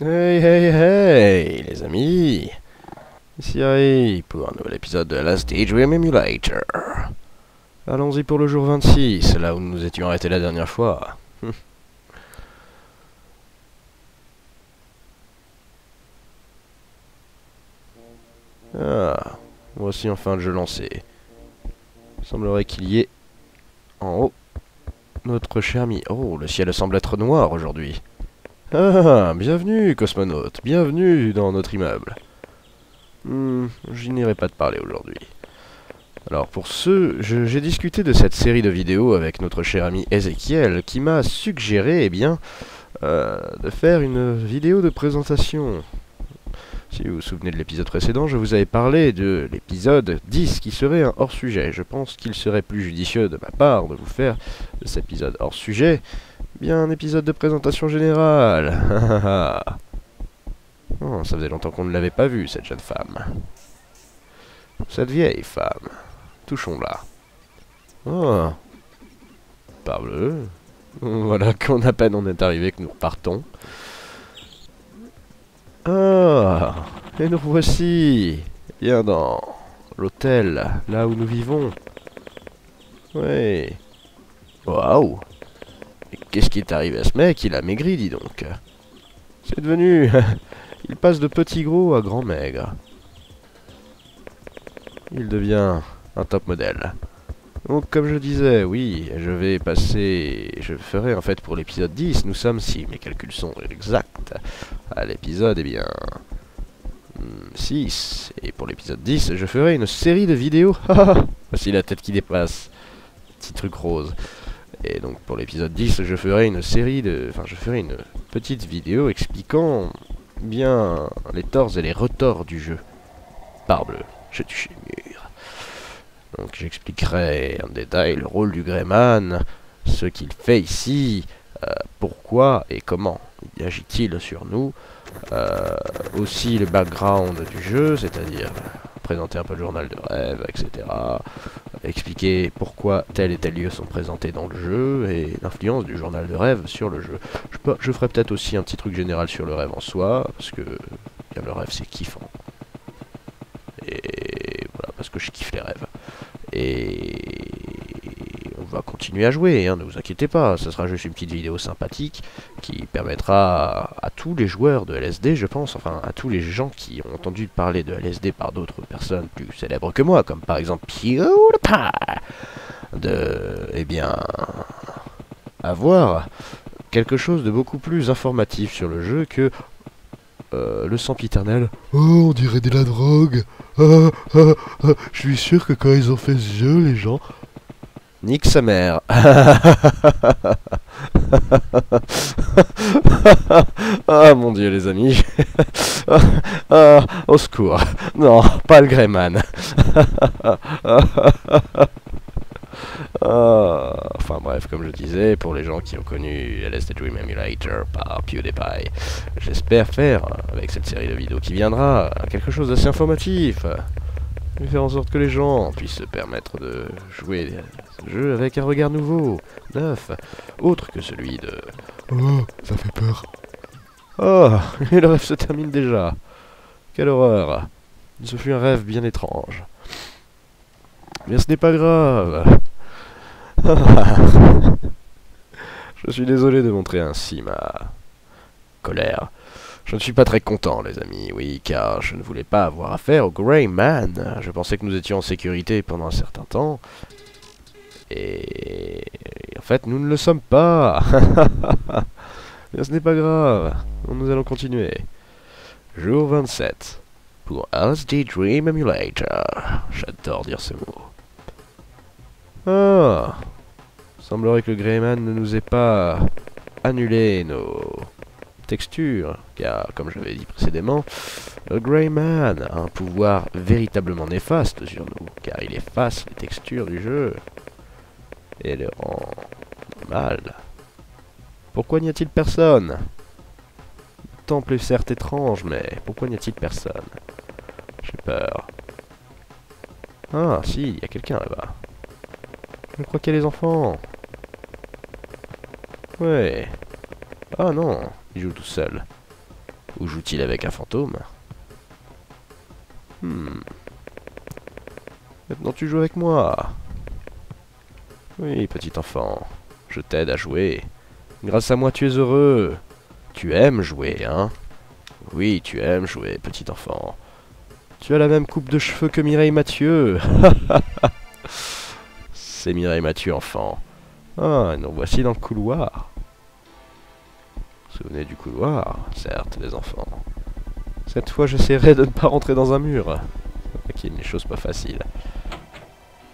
Hey hey hey les amis Ici Harry pour un nouvel épisode de Last Daydream Emulator. Allons-y pour le jour 26, là où nous étions arrêtés la dernière fois. ah, voici enfin le jeu lancé. Il semblerait qu'il y ait en haut notre cher ami. Oh, le ciel semble être noir aujourd'hui. Ah, bienvenue, cosmonaute, bienvenue dans notre immeuble. Hmm, je n'irai pas te parler aujourd'hui. Alors pour ce, j'ai discuté de cette série de vidéos avec notre cher ami Ezekiel qui m'a suggéré, eh bien, euh, de faire une vidéo de présentation. Si vous vous souvenez de l'épisode précédent, je vous avais parlé de l'épisode 10 qui serait un hors-sujet. Je pense qu'il serait plus judicieux de ma part de vous faire cet épisode hors-sujet Bien un épisode de présentation générale. oh, ça faisait longtemps qu'on ne l'avait pas vue, cette jeune femme. Cette vieille femme. Touchons-la. Oh. Parle. Voilà qu'on à peine on est arrivé que nous repartons. Ah, et nous voici. Bien dans l'hôtel, là où nous vivons. Oui. Waouh Qu'est-ce qui est arrivé à ce mec? Il a maigri, dis donc. C'est devenu... Il passe de petit gros à grand maigre. Il devient un top modèle. Donc comme je disais, oui, je vais passer... Je ferai en fait pour l'épisode 10, nous sommes, si mes calculs sont exacts, à l'épisode, eh bien... 6. Et pour l'épisode 10, je ferai une série de vidéos. Voici la tête qui dépasse. Petit truc rose. Et donc pour l'épisode 10, je ferai une série de... Enfin, je ferai une petite vidéo expliquant bien les torts et les retors du jeu. Parbleu, je touche les murs. Donc j'expliquerai en détail le rôle du Greyman, ce qu'il fait ici, euh, pourquoi et comment il agit-il sur nous, euh, aussi le background du jeu, c'est-à-dire présenter un peu le journal de rêve, etc. Expliquer pourquoi tel et tel lieu sont présentés dans le jeu et l'influence du journal de rêve sur le jeu. Je, je ferai peut-être aussi un petit truc général sur le rêve en soi, parce que le rêve c'est kiffant. Et voilà, parce que je kiffe les rêves. Et va continuer à jouer, hein, ne vous inquiétez pas, ce sera juste une petite vidéo sympathique qui permettra à, tous les joueurs de LSD, je pense, enfin à tous les gens qui ont entendu parler de LSD par d'autres personnes plus célèbres que moi, comme par exemple PewDiePie, de, eh bien, avoir quelque chose de beaucoup plus informatif sur le jeu que euh, le sempiternel. Oh, on dirait de la drogue. Ah, ah, ah, je suis sûr que quand ils ont fait ce jeu, les gens Nique sa mère. ah mon dieu les amis. ah, au secours. Non, pas le Greyman. Ah, enfin bref, comme je disais, pour les gens qui ont connu LSD Dream Emulator par PewDiePie, j'espère faire, avec cette série de vidéos qui viendra, quelque chose d'assez informatif faire en sorte que les gens puissent se permettre de jouer ce jeu avec un regard nouveau, neuf, autre que celui de... Oh, ça fait peur. Oh, et le rêve se termine déjà. Quelle horreur. Ce fut un rêve bien étrange. Mais ce n'est pas grave. Je suis désolé de montrer ainsi ma colère. Je ne suis pas très content, les amis, oui, car je ne voulais pas avoir affaire au Grey Man. Je pensais que nous étions en sécurité pendant un certain temps. Et... en fait, nous ne le sommes pas. Mais ce n'est pas grave. Nous allons continuer. Jour 27. Pour LSD Dream Emulator. J'adore dire ce mot. Ah Semblerait que le Greyman ne nous ait pas annulé nos texture, car comme j'avais dit précédemment, le Greyman a un pouvoir véritablement néfaste sur nous, car il efface les textures du jeu et les rend mal. Pourquoi n'y a-t-il personne? Le temple est certes étrange, mais pourquoi n'y a-t-il personne? J'ai peur. Ah, si, il y a quelqu'un là-bas. Je crois qu'il y a les enfants. Ouais. Ah non, il joue tout seul. joue-t-il avec un fantôme? Hmm. Maintenant tu joues avec moi. Oui, petit enfant. Je t'aide à jouer. Grâce à moi, tu es heureux. Tu aimes jouer, hein Oui, tu aimes jouer, petit enfant. Tu as la même coupe de cheveux que Mireille Mathieu. C'est Mireille Mathieu, enfant. Ah, nous voici dans le couloir. Souvenez du couloir, certes, les enfants. Cette fois, j'essaierai de ne pas rentrer dans un mur. Qui est une chose pas facile.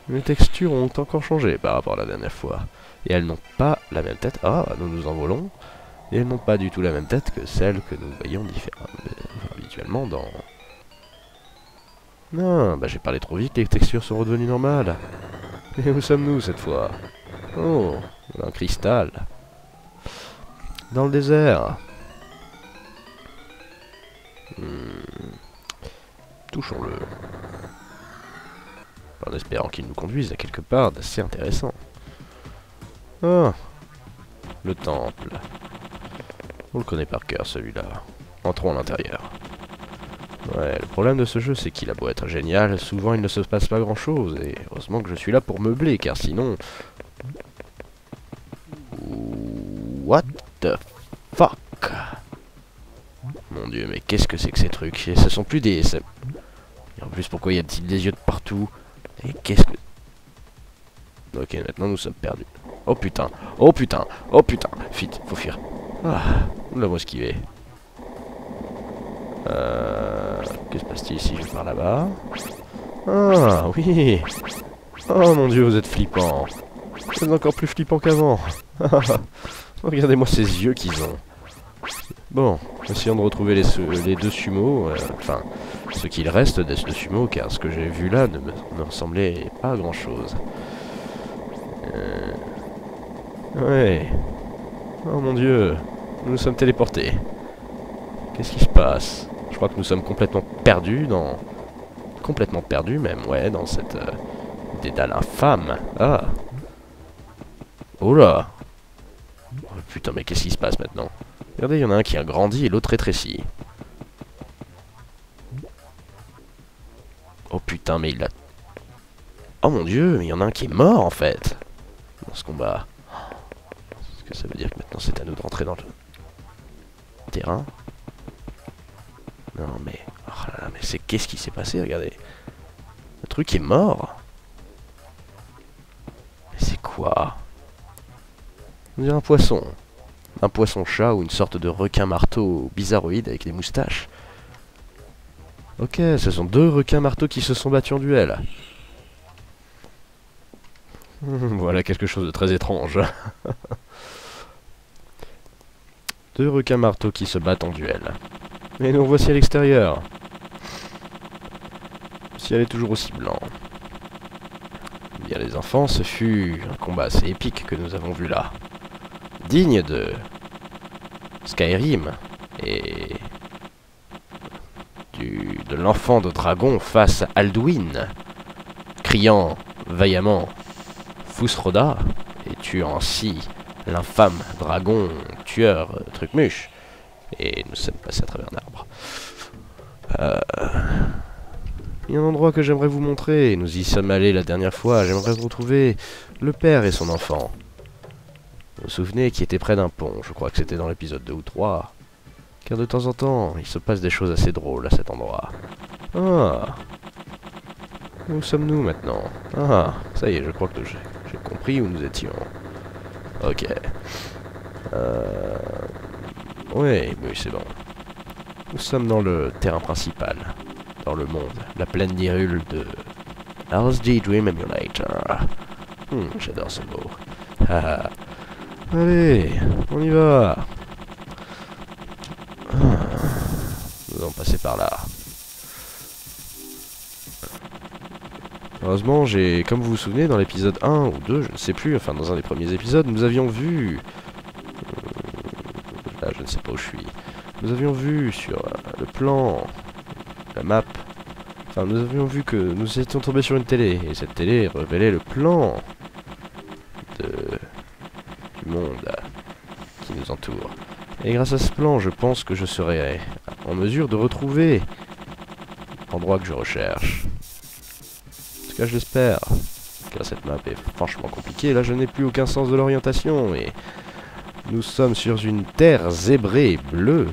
Les textures ont encore changé par rapport à la dernière fois. Et elles n'ont pas la même tête. Ah, nous nous envolons. Et elles n'ont pas du tout la même tête que celles que nous voyons habituellement dans... Non, bah j'ai parlé trop vite, les textures sont redevenues normales. Et où sommes-nous cette fois? Oh, un cristal. Dans le désert. Hmm. Touchons-le. En espérant qu'il nous conduise à quelque part d'assez intéressant. Ah Le temple. On le connaît par cœur celui-là. Entrons à l'intérieur. Ouais, le problème de ce jeu, c'est qu'il a beau être génial, souvent il ne se passe pas grand-chose, et heureusement que je suis là pour meubler, car sinon... What the fuck? Mon dieu, mais qu'est-ce que c'est que ces trucs? Ce sont plus des... Et en plus, pourquoi y a-t-il des yeux de partout? Et qu'est-ce que... Ok, maintenant nous sommes perdus. Oh putain, oh putain, oh putain, vite, faut fuir. Ah, nous l'avons esquivé. Euh... Que se passe-t-il si je pars là-bas? Ah, oui Oh mon dieu, vous êtes flippant. Vous êtes encore plus flippant qu'avant. Regardez-moi ces yeux qu'ils ont. Bon, essayons de retrouver les, deux sumo, euh, enfin, ce qu'il reste de ce sumo, car ce que j'ai vu là ne me, ressemblait pas à grand-chose. Euh... Ouais. Oh mon dieu, nous nous sommes téléportés. Qu'est-ce qui se passe? Je crois que nous sommes complètement perdus dans... Complètement perdus même, ouais, dans cette... Euh, dédale infâme. Ah Oh là oh, Putain, mais qu'est-ce qui se passe maintenant? Regardez, il y en a un qui a grandi et l'autre rétréci. Oh putain, mais il a... Oh mon dieu, mais il y en a un qui est mort en fait Dans ce combat. Est-ce que ça veut dire que maintenant c'est à nous de rentrer dans le terrain Non mais... Oh là là, mais c'est... Qu'est-ce qui s'est passé Regardez. Le truc est mort. Mais c'est quoi? On dirait un poisson. Un poisson-chat ou une sorte de requin-marteau bizarroïde avec des moustaches. Ok, ce sont deux requins-marteaux qui se sont battus en duel. voilà quelque chose de très étrange. deux requins-marteaux qui se battent en duel. Et nous voici à l'extérieur. Le ciel est toujours aussi blanc. Bien les enfants, ce fut un combat assez épique que nous avons vu là. Digne de Skyrim et de l'enfant de dragon face à Alduin, criant vaillamment Fusroda et tuant ainsi l'infâme dragon tueur euh, Trucmuche. Et nous sommes passés à travers un arbre. Euh, il y a un endroit que j'aimerais vous montrer. Nous y sommes allés la dernière fois. J'aimerais retrouver le père et son enfant. Vous souvenez qui était près d'un pont Je crois que c'était dans l'épisode 2 ou 3. Car de temps en temps, il se passe des choses assez drôles à cet endroit. Ah Où sommes-nous maintenant? Ah, ça y est, je crois que j'ai compris où nous étions. Ok. Euh... Oui, oui, c'est bon. Nous sommes dans le terrain principal. Dans le monde. La plaine d'Irule de... LSD Dream Emulator. Hmm, j'adore ce mot. Allez, on y va. Nous allons passer par là. Heureusement, j'ai, comme vous vous souvenez, dans l'épisode 1 ou 2, je ne sais plus, enfin dans un des premiers épisodes, nous avions vu... Euh, là, je ne sais pas où je suis. Nous avions vu sur euh, le plan, la map, enfin nous avions vu que nous étions tombés sur une télé, et cette télé révélait le plan de monde qui entoure. Et grâce à ce plan, je pense que je serai en mesure de retrouver l'endroit que je recherche. En tout cas, je l'espère. Car cette map est franchement compliquée. Là, je n'ai plus aucun sens de l'orientation et nous sommes sur une terre zébrée bleue.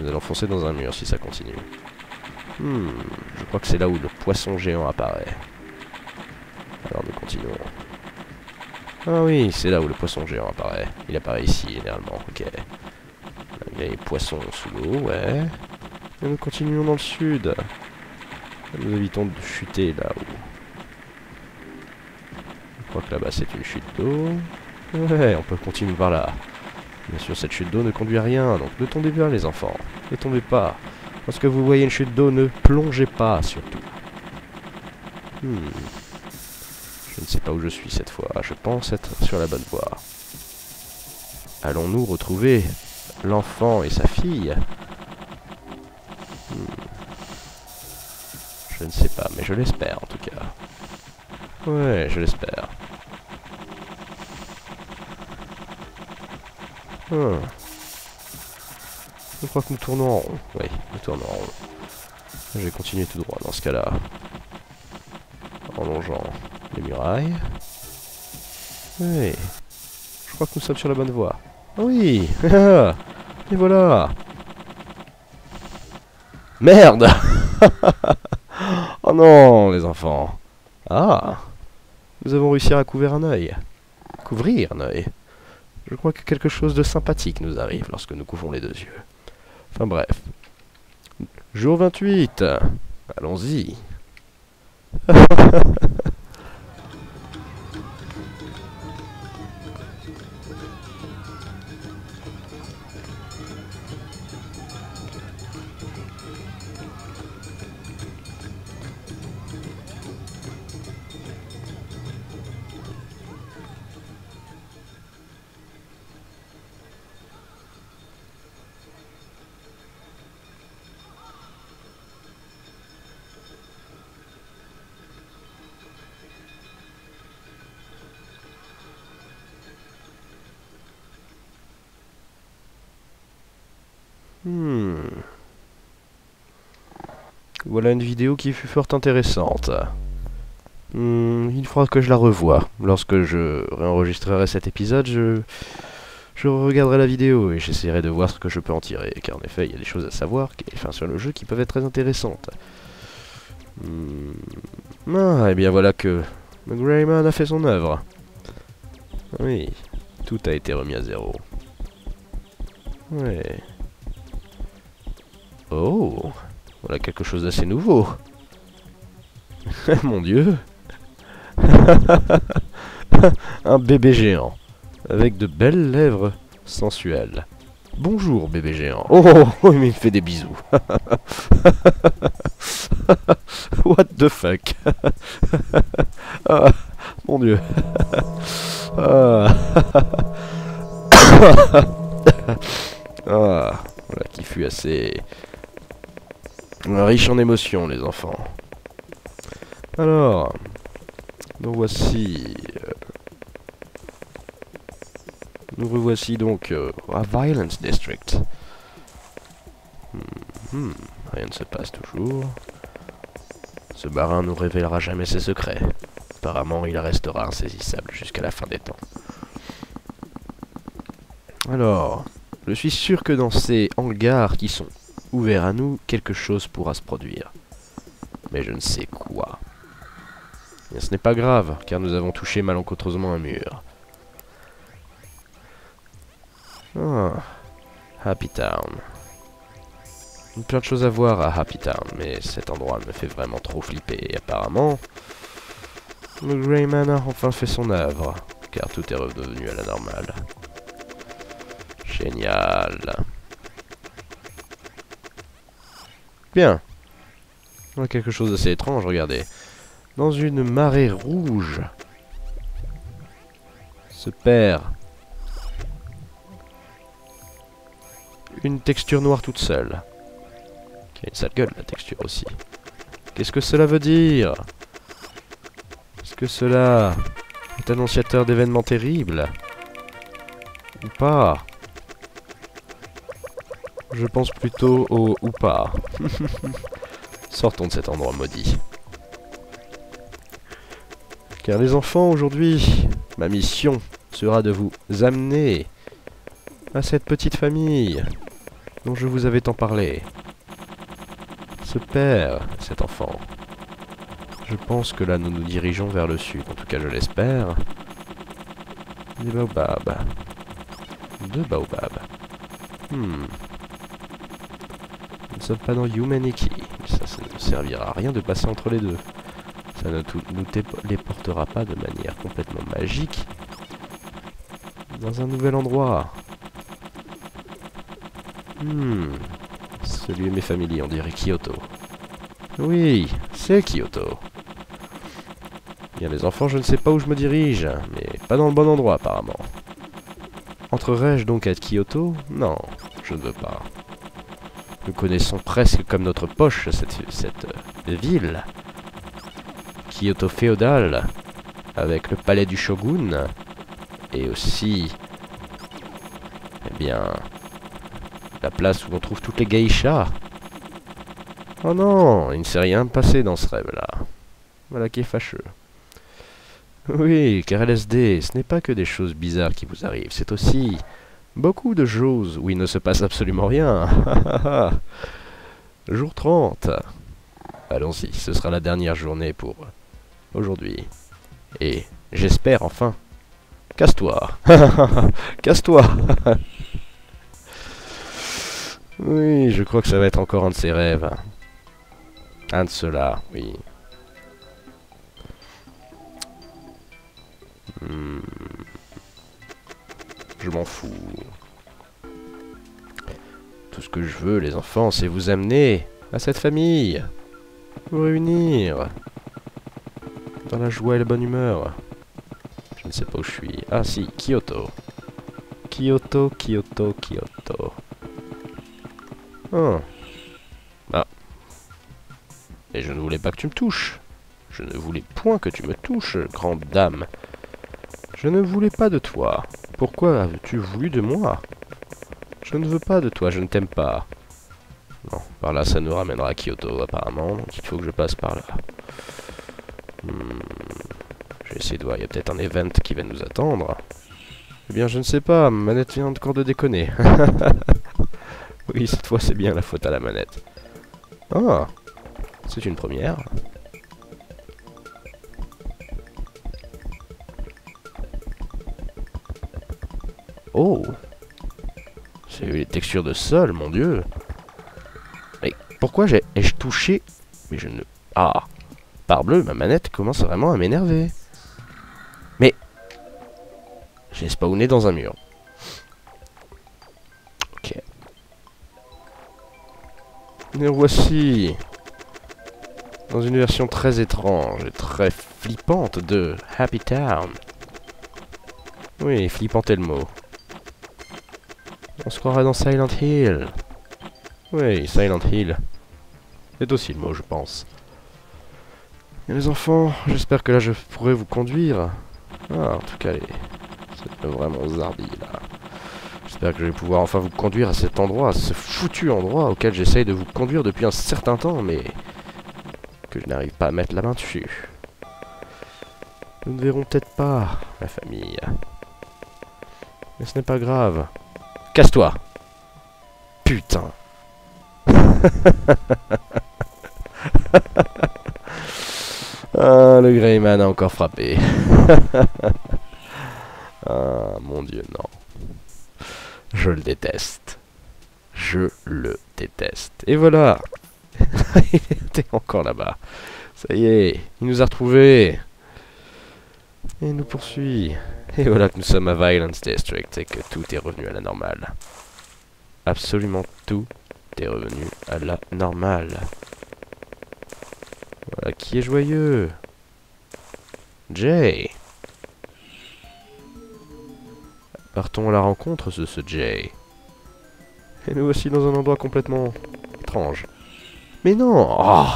Nous allons foncer dans un mur si ça continue. Hmm, je crois que c'est là où le poisson géant apparaît. Alors nous continuons. Ah oui, c'est là où le poisson géant apparaît. Il apparaît ici, généralement. Ok. Les poissons sous l'eau, ouais. Et nous continuons dans le sud. Nous évitons de chuter là-haut. Je crois que là-bas c'est une chute d'eau. Ouais, on peut continuer par là. Bien sûr, cette chute d'eau ne conduit à rien, donc ne tombez pas les enfants. Ne tombez pas. Lorsque vous voyez une chute d'eau, ne plongez pas, surtout. Hmm. Je ne sais pas où je suis cette fois. Je pense être sur la bonne voie. Allons-nous retrouver l'enfant et sa fille? Hmm. Je ne sais pas, mais je l'espère en tout cas. Ouais, je l'espère. Hmm. Je crois que nous tournons en rond. Oui, nous tournons en rond. Je vais continuer tout droit dans ce cas-là. En longeant les. Oui. Je crois que nous sommes sur la bonne voie. Oui Et voilà Merde Oh non, les enfants Ah Nous avons réussi à couvrir un œil. Couvrir un œil. Je crois que quelque chose de sympathique nous arrive lorsque nous couvrons les deux yeux. Enfin bref. Jour 28 Allons-y Hmm. Voilà une vidéo qui fut fort intéressante. Hmm, il faudra que je la revoie. Lorsque je réenregistrerai cet épisode, je, regarderai la vidéo et j'essaierai de voir ce que je peux en tirer. Car en effet, il y a des choses à savoir enfin, sur le jeu qui peuvent être très intéressantes. Hmm. Ah, et bien voilà que Greyman a fait son œuvre. Oui, tout a été remis à zéro. Ouais. Oh, voilà quelque chose d'assez nouveau. Mon dieu. Un bébé géant, avec de belles lèvres sensuelles. Bonjour bébé géant. Oh, oh, oh il me fait des bisous. What the fuck? Ah, Mon dieu. ah. ah, voilà qui fut assez Riche en émotions, les enfants. Alors, nous voici... Euh, nous revoici donc euh, à Violence District. Hmm, hmm, rien ne se passe toujours. Ce barin nous révélera jamais ses secrets. Apparemment, il restera insaisissable jusqu'à la fin des temps. Alors, je suis sûr que dans ces hangars qui sont ouvert à nous, quelque chose pourra se produire. Mais je ne sais quoi. Ce n'est pas grave, car nous avons touché malencontreusement un mur. Ah, Happy Town. Plein de choses à voir à Happy Town, mais cet endroit me fait vraiment trop flipper. Apparemment, le Greyman a enfin fait son œuvre, car tout est redevenu à la normale. Génial. Bien. On a quelque chose d'assez étrange, regardez. Dans une marée rouge se perd une texture noire toute seule. Qui a une sale gueule, la texture aussi. Qu'est-ce que cela veut dire? Est-ce que cela est annonciateur d'événements terribles? Ou pas? Je pense plutôt au ou pas. Sortons de cet endroit maudit. Car les enfants, aujourd'hui, ma mission sera de vous amener à cette petite famille dont je vous avais tant parlé. Ce père, cet enfant. Je pense que là nous nous dirigeons vers le sud, en tout cas je l'espère. Des baobabs. Deux baobabs. Hmm. Sommes pas dans Humanity. Ça, ça ne servira à rien de passer entre les deux. Ça ne nous téléportera pas de manière complètement magique dans un nouvel endroit. Hmm. Celui de mes familles, on dirait Kyoto. Oui, c'est Kyoto. Bien les enfants, je ne sais pas où je me dirige, mais pas dans le bon endroit apparemment. Entrerai-je donc à Kyoto? Non, je ne veux pas. Nous connaissons presque comme notre poche cette, euh, ville. Kyoto féodal, avec le palais du shogun, et aussi, eh bien, la place où on trouve toutes les geishas. Oh non, il ne s'est rien passé dans ce rêve-là. Voilà qui est fâcheux. Oui, car LSD, ce n'est pas que des choses bizarres qui vous arrivent, c'est aussi beaucoup de choses où il ne se passe absolument rien. Jour 30. Allons-y, ce sera la dernière journée pour aujourd'hui. Et j'espère enfin. Casse-toi. Casse-toi. oui, je crois que ça va être encore un de ses rêves. Un de ceux-là, oui. Hmm. Je m'en fous. Tout ce que je veux, les enfants, c'est vous amener à cette famille. Vous réunir. Dans la joie et la bonne humeur. Je ne sais pas où je suis. Ah si, Kyoto. Kyoto, Kyoto, Kyoto. Oh. Ah. Et je ne voulais pas que tu me touches. Je ne voulais point que tu me touches, grande dame. Je ne voulais pas de toi. Pourquoi as-tu voulu de moi? Je ne veux pas de toi, je ne t'aime pas. Non, par là ça nous ramènera à Kyoto apparemment, donc il faut que je passe par là. Hmm. Je vais essayer de voir, il y a peut-être un event qui va nous attendre. Eh bien je ne sais pas, ma manette vient encore de déconner. oui, cette fois c'est bien la faute à la manette. Ah, c'est une première. Oh C'est les textures de sol, mon dieu Mais pourquoi ai-je touché? Mais je ne... Ah Parbleu, ma manette commence vraiment à m'énerver. Mais... J'ai spawné dans un mur. Ok. Et voici dans une version très étrange et très flippante de Happy Town. Oui, flippante est le mot. On se croirait dans Silent Hill. Oui, Silent Hill. C'est aussi le mot, je pense. Et les enfants, j'espère que là je pourrai vous conduire. Ah, en tout cas, c'est vraiment zarbi là. J'espère que je vais pouvoir enfin vous conduire à cet endroit, à ce foutu endroit auquel j'essaye de vous conduire depuis un certain temps, mais que je n'arrive pas à mettre la main dessus. Nous ne verrons peut-être pas, la famille. Mais ce n'est pas grave. Casse-toi. Putain. ah, le Greyman a encore frappé. ah, mon dieu, non. Je le déteste. Je le déteste. Et voilà. il était encore là-bas. Ça y est, il nous a retrouvés. Et il nous poursuit. Et voilà que nous sommes à Violence District et que tout est revenu à la normale. Absolument tout est revenu à la normale. Voilà qui est joyeux. Jay. Partons à la rencontre de ce Jay. Et nous voici dans un endroit complètement étrange. Mais non oh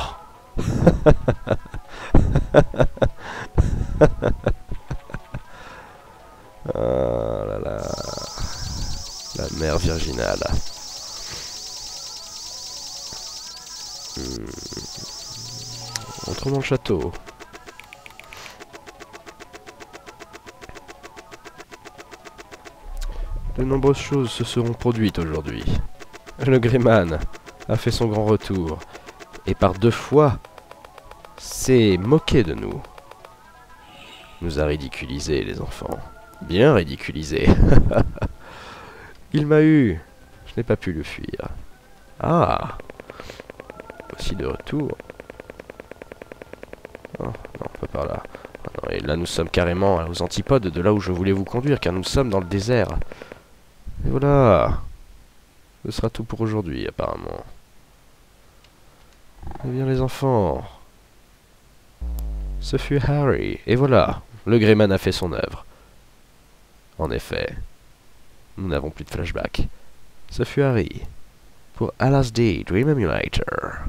Ah là là. La mère virginale. Hmm. Entrons dans le château. De nombreuses choses se seront produites aujourd'hui. Le Gréman a fait son grand retour et par deux fois s'est moqué de nous. Nous a ridiculisés les enfants. Bien ridiculisés. Il m'a eu. Je n'ai pas pu le fuir. Ah Voici de retour. Oh, non, pas par là. Ah non, et là, nous sommes carrément aux antipodes de là où je voulais vous conduire, car nous sommes dans le désert. Et voilà Ce sera tout pour aujourd'hui, apparemment. Eh bien, les enfants... Ce fut Harry, et voilà, le Greyman a fait son œuvre. En effet, nous n'avons plus de flashback. Ce fut Harry pour LSD Dream Emulator.